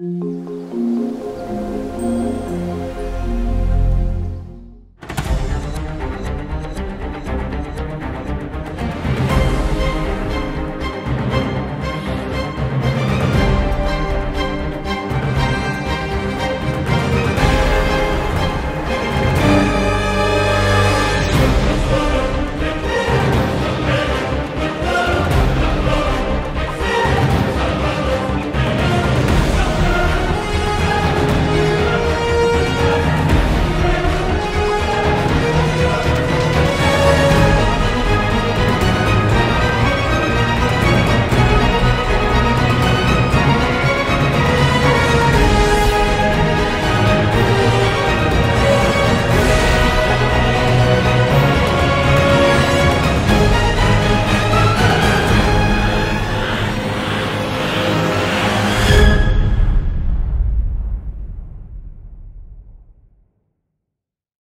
you